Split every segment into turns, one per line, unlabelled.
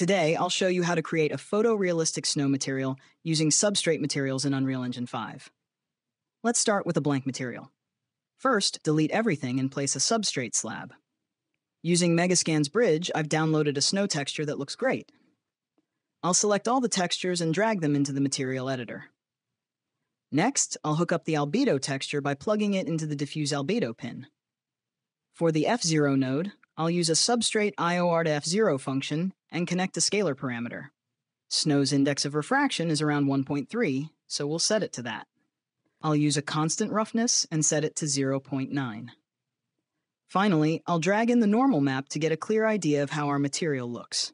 Today, I'll show you how to create a photorealistic snow material using substrate materials in Unreal Engine 5. Let's start with a blank material. First, delete everything and place a substrate slab. Using Megascans bridge, I've downloaded a snow texture that looks great. I'll select all the textures and drag them into the material editor. Next, I'll hook up the albedo texture by plugging it into the diffuse albedo pin. For the F0 node, I'll use a substrate IOR to F0 function and connect a scalar parameter. Snow's index of refraction is around 1.3, so we'll set it to that. I'll use a constant roughness and set it to 0.9. Finally, I'll drag in the normal map to get a clear idea of how our material looks.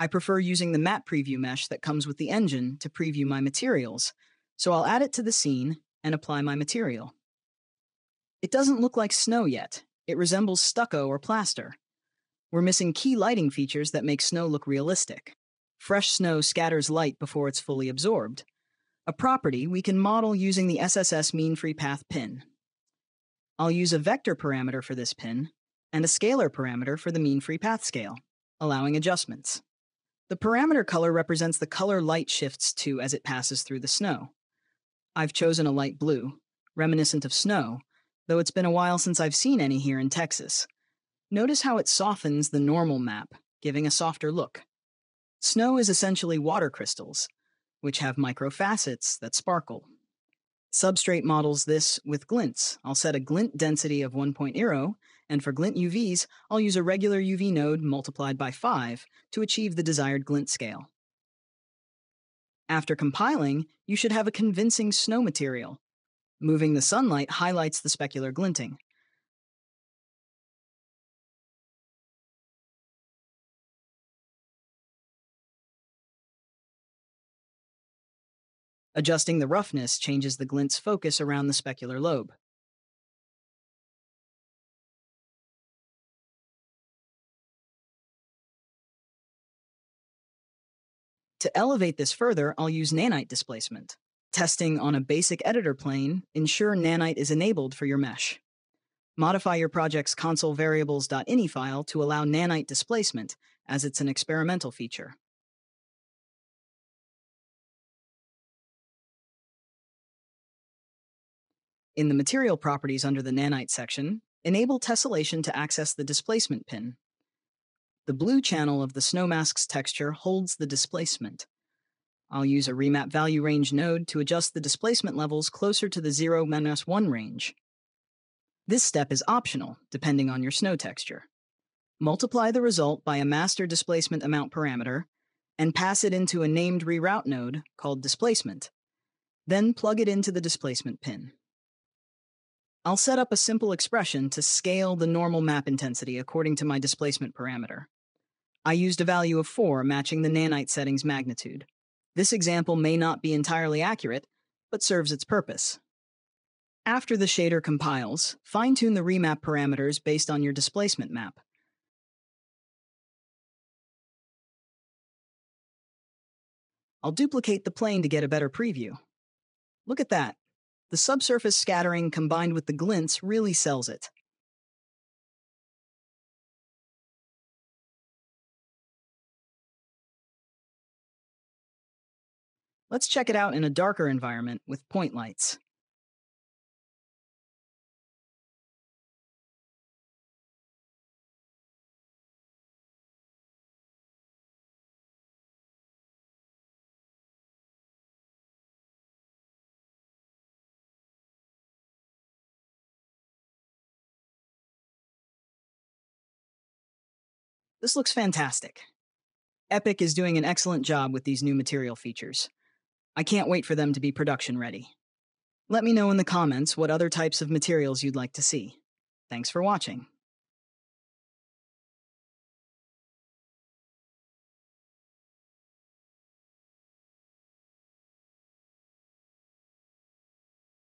I prefer using the map preview mesh that comes with the engine to preview my materials, so I'll add it to the scene and apply my material. It doesn't look like snow yet. It resembles stucco or plaster. We're missing key lighting features that make snow look realistic. Fresh snow scatters light before it's fully absorbed, a property we can model using the SSS mean free path pin. I'll use a vector parameter for this pin and a scalar parameter for the mean free path scale, allowing adjustments. The parameter color represents the color light shifts to as it passes through the snow. I've chosen a light blue, reminiscent of snow, though it's been a while since I've seen any here in Texas. Notice how it softens the normal map, giving a softer look. Snow is essentially water crystals, which have microfacets that sparkle. Substrate models this with glints. I'll set a glint density of 1.0, and for glint UVs, I'll use a regular UV node multiplied by 5 to achieve the desired glint scale. After compiling, you should have a convincing snow material. Moving the sunlight highlights the specular glinting. Adjusting the roughness changes the glint's focus around the specular lobe. To elevate this further, I'll use nanite displacement. Testing on a basic editor plane, ensure nanite is enabled for your mesh. Modify your project's console variables.ini file to allow nanite displacement, as it's an experimental feature. In the Material Properties under the Nanite section, enable tessellation to access the displacement pin. The blue channel of the SnowMask's texture holds the displacement. I'll use a remap value range node to adjust the displacement levels closer to the 0-1 range. This step is optional, depending on your snow texture. Multiply the result by a master displacement amount parameter, and pass it into a named reroute node called displacement. Then plug it into the displacement pin. I'll set up a simple expression to scale the normal map intensity according to my displacement parameter. I used a value of 4 matching the nanite setting's magnitude. This example may not be entirely accurate, but serves its purpose. After the shader compiles, fine-tune the remap parameters based on your displacement map. I'll duplicate the plane to get a better preview. Look at that. The subsurface scattering combined with the glints really sells it. Let's check it out in a darker environment with point lights. This looks fantastic. Epic is doing an excellent job with these new material features. I can't wait for them to be production ready. Let me know in the comments what other types of materials you'd like to see. Thanks for watching.